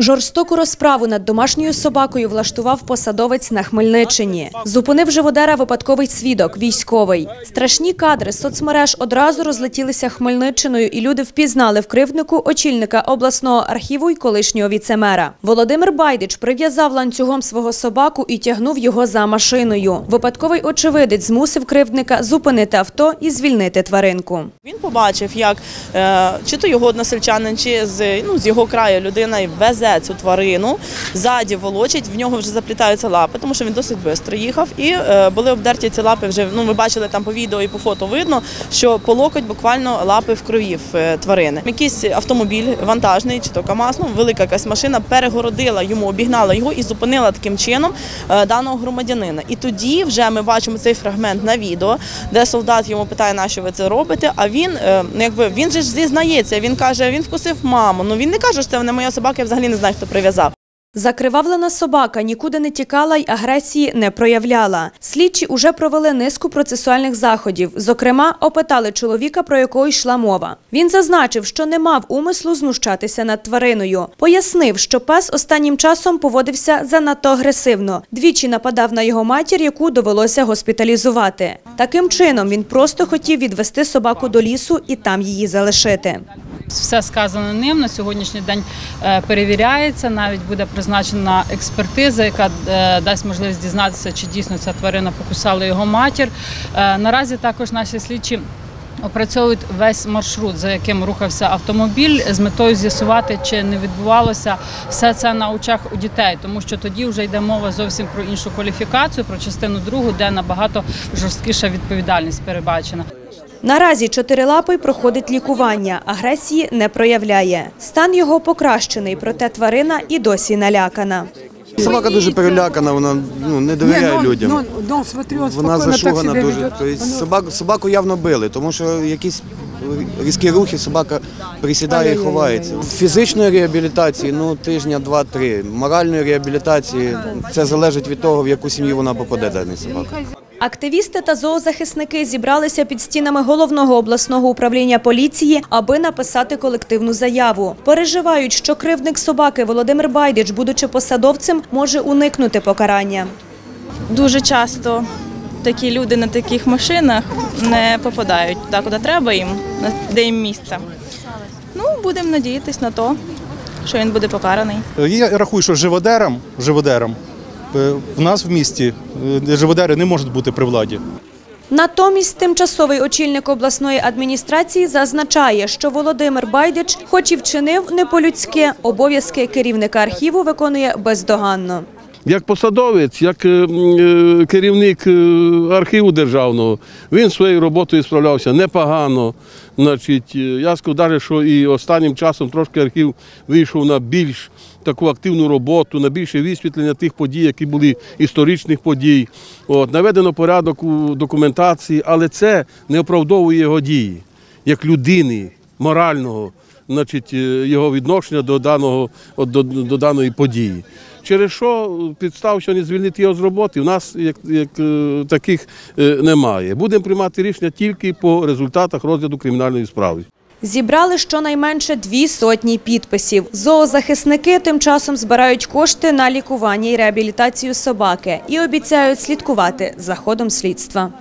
Жорстоку розправу над домашньою собакою влаштував посадовець на Хмельниччині. Зупинив живодера випадковий свідок, військовий. Страшні кадри з соцмереж одразу розлетілися Хмельниччиною, і люди впізнали в кривднику очільника обласного архіву й колишнього віцемера. Володимир Байдич прив'язав ланцюгом свого собаку і тягнув його за машиною. Випадковий очевидець змусив кривдника зупинити авто і звільнити тваринку. Він побачив, як е, чи то його односельчанин, чи з, ну, з його краю людина везе цю тварину, ззаді волочить, в нього вже заплітаються лапи, тому що він досить швидко їхав. І е, були обдерті ці лапи вже, ну, ви бачили там по відео і по фото видно, що по локоть буквально лапи в крові е, тварини. Якийсь автомобіль вантажний, чи то КАМАЗ, ну, велика якась машина, перегородила йому, обігнала його і зупинила таким чином е, даного громадянина. І тоді вже ми бачимо цей фрагмент на відео, де солдат йому питає, на що ви це робите. А він, ну, якби він же ж зізнається, він каже, він вкусив маму. Ну він не каже, що це не моя собака, я взагалі не знаю, хто прив'язав. Закривавлена собака нікуди не тікала й агресії не проявляла. Слідчі уже провели низку процесуальних заходів. Зокрема, опитали чоловіка, про якого йшла мова. Він зазначив, що не мав умислу знущатися над твариною. Пояснив, що пес останнім часом поводився занадто агресивно. Двічі нападав на його матір, яку довелося госпіталізувати. Таким чином він просто хотів відвести собаку до лісу і там її залишити. Все сказане ним на сьогоднішній день е, перевіряється. Навіть буде призначена експертиза, яка е, дасть можливість дізнатися, чи дійсно ця тварина покусала його матір. Е, Наразі також наші слідчі. Опрацьовують весь маршрут, за яким рухався автомобіль, з метою з'ясувати, чи не відбувалося все це на очах у дітей, тому що тоді вже йде мова зовсім про іншу кваліфікацію, про частину другу, де набагато жорсткіша відповідальність передбачена. Наразі чотирилапий проходить лікування, агресії не проявляє. Стан його покращений, проте тварина і досі налякана. Собака дуже перелякана, вона ну, не довіряє он, людям. ну, ну, смотри, он Вона зашугана дуже. Тобто собаку, собаку явно били, тому що якісь різкі рухи собака присідає і ховається. Фізичної реабілітації ну тижня, два-три. Моральної реабілітації це залежить від того, в яку сім'ю вона попаде дана собака. Активісти та зоозахисники зібралися під стінами головного обласного управління поліції, аби написати колективну заяву. Переживають, що кривдник собаки Володимир Байдич, будучи посадовцем, може уникнути покарання. Дуже часто такі люди на таких машинах не попадають туди, куди треба їм, на- де їм місце. Ну, будемо надіятися на те, що він буде покараний. Я рахую, що живодерам, живодерам е, в нас в місті е, живодери не можуть бути при владі. Натомість тимчасовий очільник обласної адміністрації зазначає, що Володимир Байдич, хоч і вчинив не по-людськи, обов'язки керівника архіву виконує бездоганно. Як посадовець, як е, е, керівник е, архіву державного, він своєю роботою справлявся непогано. Значить, я скажу що і останнім часом трошки архів вийшов на більш таку активну роботу, на більше висвітлення тих подій, які були історичних подій. От, наведено порядок у документації, але це не оправдовує його дії як людини морального, значить, його відношення до, даного, до, до даної події. Через що підстав, що не звільнити його з роботи, у нас як, як е, таких е, немає. Будемо приймати рішення тільки по результатах розгляду кримінальної справи. Зібрали щонайменше дві сотні підписів. Зоозахисники тим часом збирають кошти на лікування і реабілітацію собаки і обіцяють слідкувати за ходом слідства.